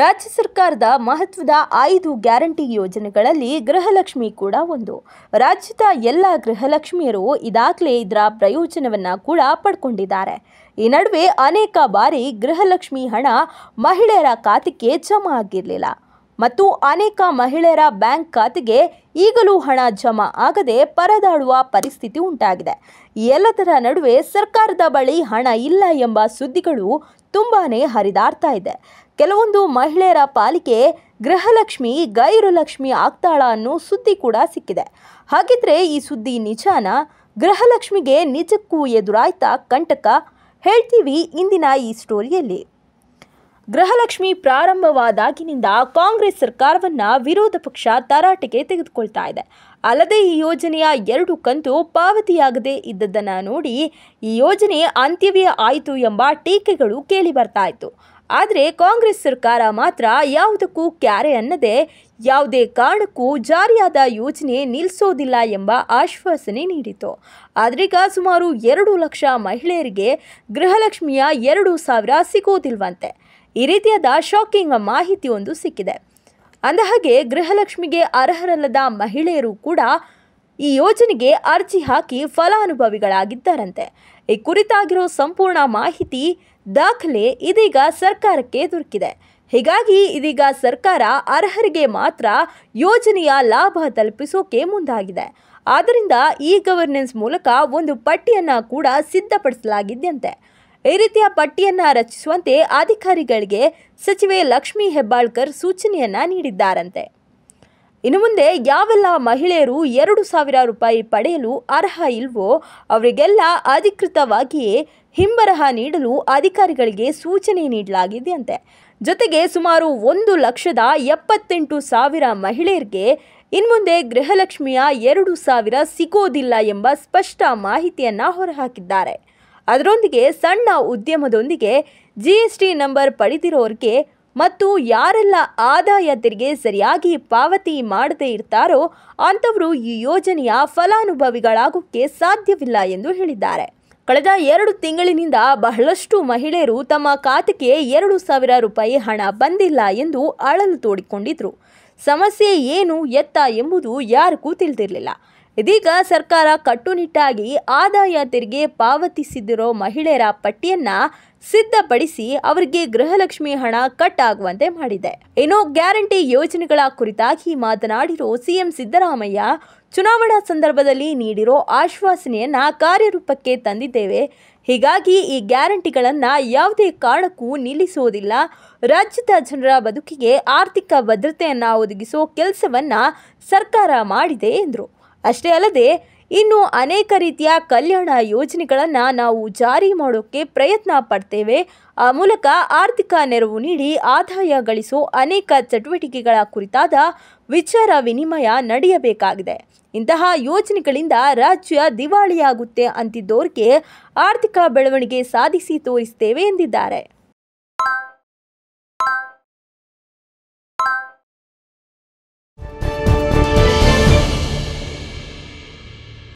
ರಾಜ್ಯ ಸರ್ಕಾರದ ಮಹತ್ವದ ಐದು ಗ್ಯಾರಂಟಿ ಯೋಜನೆಗಳಲ್ಲಿ ಗೃಹಲಕ್ಷ್ಮಿ ಕೂಡ ಒಂದು. ರಾಜ್ಯದ ಎಲ್ಲ ಗೃಹಲಕ್ಷ್ಮಿಯರು ಇದಾಗಲೇ ಇದರ ಪ್ರಯೋಜನವನ್ನು ಕೂಡ ಪಡ್ಕೊಂಡಿದ್ದಾರೆ. ಈ ನಡುವೆ ಅನೇಕ ಬಾರಿ ಗೃಹಲಕ್ಷ್ಮಿ ಹಣ ಮಹಿಳೆಯರ ಖಾತೆಗೆ ಜಮಾ ಆಗಿರಲಿಲ್ಲ. ಮತ್ತು ಅನೇಕ ಮಹಿಳೆಯರ ಬ್ಯಾಂಕ್ ಖಾತೆಗೆ ಈಗಲೂ ಹಣ ಜಮಾ ಆಗದೆ ಪರದಾಡುವ ಪರಿಸ್ಥಿತಿ ಉಂಟಾಗಿದೆ. ಎಲ್ಲದರ ನಡುವೆ ಸರ್ಕಾರದ ಬಳಿ ಹಣ ಇಲ್ಲ ಎಂಬ ಸುದ್ದಿಗಳು ತುಂಬಾ ಹರಿದಾಡ್ತಾ ಇದೆ. ಕೆಲವೊಂದು ಮಹಿಳೆಯರ ಪಾಲಿಕೆ ಗೃಹಲಕ್ಷ್ಮಿ, ಗೈರುಲಕ್ಷ್ಮಿ ಆಗ್ತಾಳ ಅನ್ನೋ ಸುದ್ದಿ ಕೂಡ ಸಿಕ್ಕಿದೆ. ಹಾಗಿದ್ರೆ ಈ ಸುದ್ದಿ ನಿಜಾನ? ಗೃಹಲಕ್ಷ್ಮಿಗೆ ನಿಜಕ್ಕೂ ಎದುರಾಯ್ತಾ ಕಂಟಕ? ಹೇಳ್ತೀವಿ ಇಂದಿನ ಈ ಸ್ಟೋರಿಯಲ್ಲಿ ಗೃಹಲಕ್ಷ್ಮಿ ಪ್ರಾರಂಭವಾದಾಗಿನಿಂದ ಕಾಂಗ್ರೆಸ್ ಸರ್ಕಾರವನ್ನ ವಿರೋಧ ಪಕ್ಷ ತರಾಟೆಗೆ ತೆಗೆದುಕೊಳ್ತಾ ಇದೆ. ಅಲ್ಲದೆ ಈ ಯೋಜನೆಯ ಎರಡು ಕಂತು ಪಾವತಿಯಾಗದೇ ಇದ್ದದ್ದನ್ನು ನೋಡಿ ಈ ಯೋಜನೆ ಅಂತ್ಯವೇ ಆಯಿತು ಎಂಬ ಟೀಕೆಗಳು ಕೇಳಿ ಬರ್ತಾ ಇತ್ತು. ಆದರೆ ಕಾಂಗ್ರೆಸ್ ಸರ್ಕಾರ ಮಾತ್ರ ಯಾವುದಕ್ಕೂ ಕ್ಯಾರೆ ಅನ್ನದೆ ಯಾವುದೇ ಕಾರಣಕ್ಕೂ ಜಾರಿಯಾದ ಯೋಜನೆ ನಿಲ್ಲಿಸೋದಿಲ್ಲ ಎಂಬ ಆಶ್ವಾಸನೆ ನೀಡಿತು ಆದ್ರೀಗ ಸುಮಾರು ಎರಡು ಲಕ್ಷ ಮಹಿಳೆಯರಿಗೆ ಗೃಹಲಕ್ಷ್ಮಿಯ ಎರಡು ಸಾವಿರ ಸಿಗೋದಿಲ್ವಂತೆ. ಈ ರೀತಿಯಾದ ಶಾಕಿಂಗ್ ಮಾಹಿತಿ ಒಂದು ಸಿಕ್ಕಿದೆ. ಅಂದಹಾಗೆ, ಗೃಹಲಕ್ಷ್ಮಿಗೆ ಅರ್ಹರಲ್ಲದ ಮಹಿಳೆಯರು ಕೂಡ ಈ ಯೋಜನೆಗೆ ಅರ್ಜಿ ಹಾಕಿ ಫಲಾನುಭವಿಗಳಾಗಿದ್ದಾರಂತೆ. ಈ ಕುರಿತಾಗಿರೋ ಸಂಪೂರ್ಣ ಮಾಹಿತಿ ದಾಖಲೆ ಇದೀಗ ಸರ್ಕಾರಕ್ಕೆ ದೊರಕಿದೆ. ಹೀಗಾಗಿ ಇದೀಗ ಸರ್ಕಾರ ಅರ್ಹರಿಗೆ ಮಾತ್ರ ಯೋಜನೆಯ ಲಾಭ ತಲುಪಿಸೋಕೆ ಮುಂದಾಗಿದೆ. ಆದ್ದರಿಂದ ಈ ಗವರ್ನೆನ್ಸ್ ಮೂಲಕ ಒಂದು ಪಟ್ಟಿಯನ್ನು ಕೂಡ ಸಿದ್ಧಪಡಿಸಲಾಗಿದೆಯಂತೆ. ಈ ರೀತಿಯ ಪಟ್ಟಿಯನ್ನು ರಚಿಸುವಂತೆ ಅಧಿಕಾರಿಗಳಿಗೆ ಸಚಿವೆ ಲಕ್ಷ್ಮೀ ಹೆಬ್ಬಾಳ್ಕರ್ ಸೂಚನೆಯನ್ನ ನೀಡಿದ್ದಾರಂತೆ. ಇನ್ನು ಮುಂದೆ ಯಾವೆಲ್ಲ ಮಹಿಳೆಯರು ಎರಡು ಸಾವಿರ ರೂಪಾಯಿ ಪಡೆಯಲು ಅರ್ಹ ಇಲ್ವೋ ಅವರಿಗೆಲ್ಲ ಅಧಿಕೃತವಾಗಿಯೇ ಹಿಂಬರಹ ನೀಡಲು ಅಧಿಕಾರಿಗಳಿಗೆ ಸೂಚನೆ ನೀಡಲಾಗಿದೆಯಂತೆ. ಜೊತೆಗೆ ಸುಮಾರು ಒಂದು ಲಕ್ಷದ ಎಪ್ಪತ್ತೆಂಟು ಸಾವಿರ ಮಹಿಳೆಯರಿಗೆ ಇನ್ಮುಂದೆ ಗೃಹಲಕ್ಷ್ಮಿಯ ಎರಡು ಸಾವಿರ ಸಿಗೋದಿಲ್ಲ ಎಂಬ ಸ್ಪಷ್ಟ ಮಾಹಿತಿಯನ್ನು ಹೊರಹಾಕಿದ್ದಾರೆ. ಅದರೊಂದಿಗೆ ಸಣ್ಣ ಉದ್ಯಮದೊಂದಿಗೆ ಜಿ ಎಸ್ ಟಿ ನಂಬರ್ ಪಡೆದಿರೋರಿಗೆ ಮತ್ತು ಯಾರೆಲ್ಲ ಆದಾಯ ತೆರಿಗೆ ಸರಿಯಾಗಿ ಪಾವತಿ ಮಾಡದೇ ಇರ್ತಾರೋ ಅಂಥವರು ಈ ಯೋಜನೆಯ ಫಲಾನುಭವಿಗಳಾಗೋಕ್ಕೆ ಸಾಧ್ಯವಿಲ್ಲ ಎಂದು ಹೇಳಿದ್ದಾರೆ. ಕಳೆದ ಎರಡು ತಿಂಗಳಿನಿಂದ ಬಹಳಷ್ಟು ಮಹಿಳೆಯರು ತಮ್ಮ ಖಾತೆಗೆ ಎರಡು ಸಾವಿರ ರೂಪಾಯಿ ಹಣ ಬಂದಿಲ್ಲ ಎಂದು ಅಳಲು ತೋಡಿಕೊಂಡಿದ್ರು. ಸಮಸ್ಯೆ ಏನು ಎತ್ತ ಎಂಬುದು ಯಾರಿಗೂ ತಿಳಿದಿರಲಿಲ್ಲ. ಇದೀಗ ಸರ್ಕಾರ ಕಟ್ಟುನಿಟ್ಟಾಗಿ ಆದಾಯ ತೆರಿಗೆ ಪಾವತಿಸಿದಿರೋ ಮಹಿಳೆಯರ ಪಟ್ಟಿಯನ್ನ ಸಿದ್ಧಪಡಿಸಿ ಅವರಿಗೆ ಗೃಹಲಕ್ಷ್ಮಿ ಹಣ ಕಟ್ ಆಗುವಂತೆ ಮಾಡಿದೆ. ಇನ್ನು ಗ್ಯಾರಂಟಿ ಯೋಜನೆಗಳ ಕುರಿತಾಗಿ ಮಾತನಾಡಿರೋ ಸಿಎಂ ಸಿದ್ದರಾಮಯ್ಯ, ಚುನಾವಣಾ ಸಂದರ್ಭದಲ್ಲಿ ನೀಡಿರೋ ಆಶ್ವಾಸನೆಯನ್ನ ಕಾರ್ಯರೂಪಕ್ಕೆ ತಂದಿದ್ದೇವೆ. ಹೀಗಾಗಿ ಈ ಗ್ಯಾರಂಟಿಗಳನ್ನು ಯಾವುದೇ ಕಾರಣಕ್ಕೂ ನಿಲ್ಲಿಸೋದಿಲ್ಲ ರಾಜ್ಯದ ಜನರ ಬದುಕಿಗೆ ಆರ್ಥಿಕ ಭದ್ರತೆಯನ್ನು ಒದಗಿಸೋ ಕೆಲಸವನ್ನ ಸರ್ಕಾರ ಮಾಡಿದೆ ಎಂದರು. ಅಷ್ಟೇ ಅಲ್ಲದೆ ಇನ್ನು ಅನೇಕ ರೀತಿಯ ಕಲ್ಯಾಣ ಯೋಜನೆಗಳನ್ನು ನಾವು ಜಾರಿ ಮಾಡೋಕ್ಕೆ ಪ್ರಯತ್ನ ಪಡ್ತೇವೆ. ಆ ಮೂಲಕ ಆರ್ಥಿಕ ನೆರವು ನೀಡಿ ಆದಾಯ ಗಳಿಸೋ ಅನೇಕ ಚಟುವಟಿಕೆಗಳ ಕುರಿತಾದ ವಿಚಾರ ವಿನಿಮಯ ನಡೆಯಬೇಕಾಗಿದೆ. ಇಂತಹ ಯೋಜನೆಗಳಿಂದ ರಾಜ್ಯ ದಿವಾಳಿಯಾಗುತ್ತೆ ಅಂತಿದ್ದೋರಿಗೆ ಆರ್ಥಿಕ ಬೆಳವಣಿಗೆ ಸಾಧಿಸಿ ತೋರಿಸ್ತೇವೆ ಎಂದಿದ್ದಾರೆ.